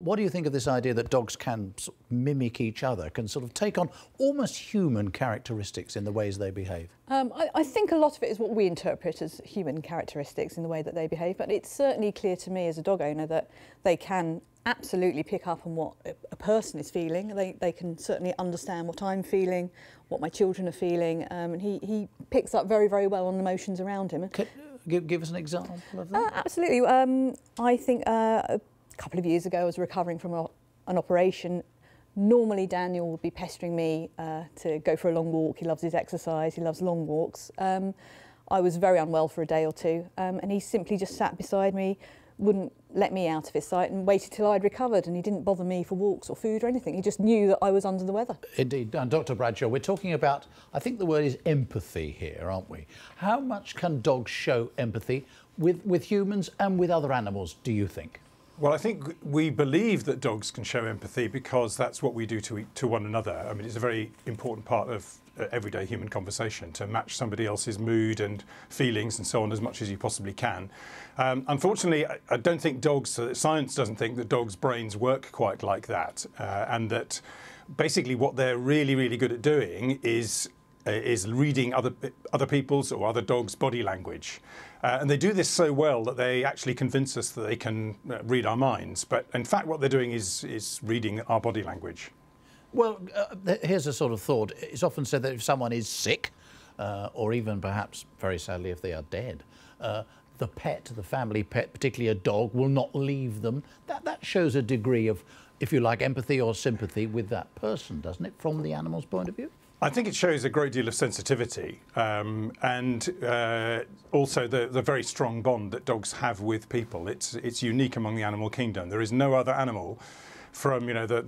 What do you think of this idea that dogs can sort of mimic each other, can sort of take on almost human characteristics in the ways they behave? Um, I, I, think a lot of it is what we interpret as human characteristics in the way that they behave, but it's certainly clear to me as a dog owner that they can absolutely pick up on what a person is feeling. They, they can certainly understand what I'm feeling, what my children are feeling, um, and he, he picks up very, very well on the emotions around him. Can, give, give us an example of that. Uh, absolutely. Um, I think uh, couple of years ago, I was recovering from a, an operation. Normally, Daniel would be pestering me uh, to go for a long walk. He loves his exercise. He loves long walks. Um, I was very unwell for a day or two, um, and he simply just sat beside me, wouldn't let me out of his sight, and waited till I'd recovered. And he didn't bother me for walks or food or anything. He just knew that I was under the weather. Indeed, and Dr. Bradshaw, we're talking about. I think the word is empathy here, aren't we? How much can dogs show empathy with with humans and with other animals? Do you think? Well, I think we believe that dogs can show empathy because that's what we do to to one another. I mean, it's a very important part of uh, everyday human conversation to match somebody else's mood and feelings and so on as much as you possibly can. Um, unfortunately, I, I, don't think dogs, uh, science doesn't think that dogs' brains work quite like that, uh, and that basically what they're really, really good at doing is is reading other other people's or other dogs' body language. Uh, and they do this so well that they actually convince us that they can uh, read our minds. But in fact, what they're doing is, is reading our body language. Well, uh, here's a sort of thought. It's often said that if someone is sick, uh, or even perhaps, very sadly, if they are dead, uh, the pet, the family pet, particularly a dog, will not leave them. That, that shows a degree of, if you like, empathy or sympathy with that person, doesn't it, from the animal's point of view? I think it shows a great deal of sensitivity um, and uh, also the, the very strong bond that dogs have with people. It's, it's unique among the animal kingdom. There is no other animal from you know the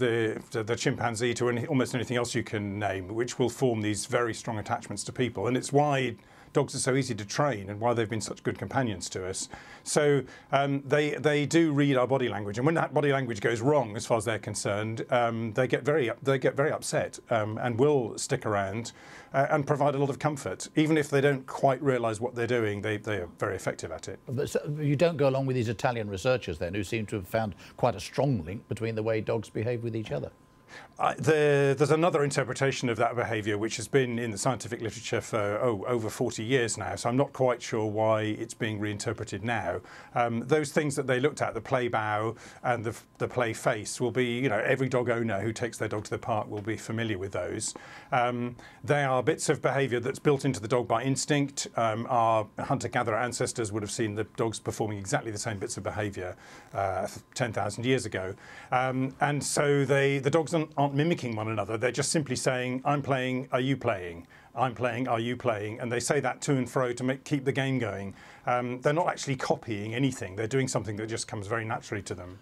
the, the, chimpanzee to any, almost anything else you can name, which will form these very strong attachments to people, and it's why dogs are so easy to train and why they've been such good companions to us. So um, they they do read our body language, and when that body language goes wrong, as far as they're concerned, um, they get very they get very upset um, and will stick around uh, and provide a lot of comfort, even if they don't quite realise what they're doing. They they are very effective at it. But so you don't go along with these Italian researchers then, who seem to have found quite a strong link between the way dogs behave with each other. There, there's another interpretation of that behaviour which has been in the scientific literature for oh, over 40 years now, so I'm not quite sure why it's being reinterpreted now. Um, those things that they looked at, the play bow and the, the play face, will be, you know, every dog owner who takes their dog to the park will be familiar with those. Um, they are bits of behaviour that's built into the dog by instinct. Um, our hunter-gatherer ancestors would have seen the dogs performing exactly the same bits of behaviour uh, 10,000 years ago. Um, and so they, the dogs aren't, aren't mimicking one another. They're just simply saying, I'm playing, are you playing? I'm playing, are you playing? And they say that to and fro to make, keep the game going. Um, they're not actually copying anything. They're doing something that just comes very naturally to them.